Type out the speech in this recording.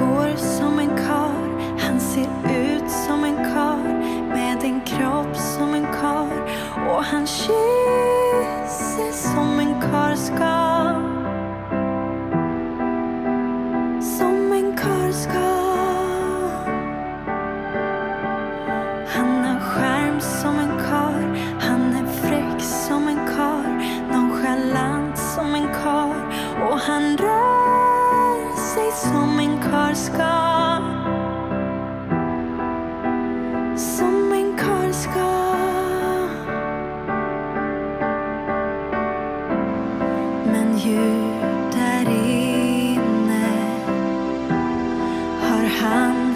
går som en kar. Han ser ut som en kar Med en kropp som en kar. Och han kysser som en kar ska Gud där inne. Har han